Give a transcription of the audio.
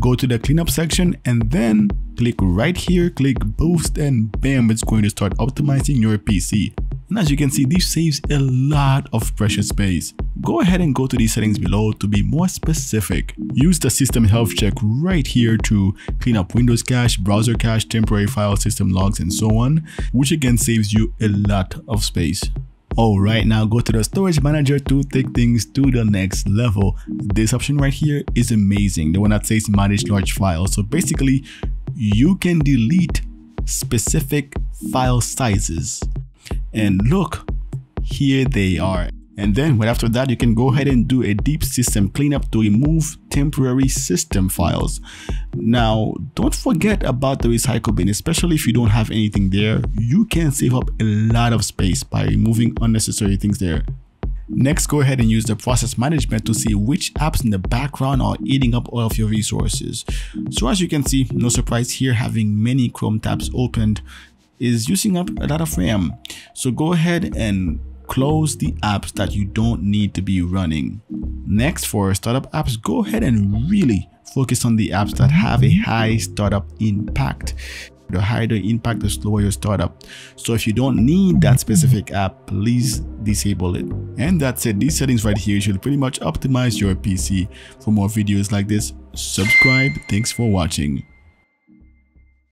go to the cleanup section and then click right here, click boost and bam, it's going to start optimizing your PC. And as you can see, this saves a lot of precious space. Go ahead and go to these settings below to be more specific. Use the system health check right here to clean up Windows cache, browser cache, temporary file system logs, and so on, which again saves you a lot of space. Alright, now go to the storage manager to take things to the next level. This option right here is amazing, the one that says manage large files. So basically, you can delete specific file sizes and look here they are and then right after that you can go ahead and do a deep system cleanup to remove temporary system files now don't forget about the recycle bin especially if you don't have anything there you can save up a lot of space by removing unnecessary things there Next, go ahead and use the process management to see which apps in the background are eating up all of your resources. So as you can see, no surprise here having many Chrome tabs opened is using up a lot of RAM. So go ahead and close the apps that you don't need to be running. Next for startup apps, go ahead and really focus on the apps that have a high startup impact. The higher the impact, the slower your startup. So if you don't need that specific app, please disable it. And that's it. These settings right here should pretty much optimize your PC. For more videos like this, subscribe. Thanks for watching.